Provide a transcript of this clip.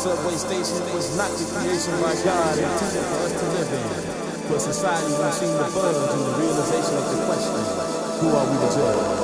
subway station was not the creation by God intended for us to live in. But society we've seen the buzz and the realization of the question, who are we to judge?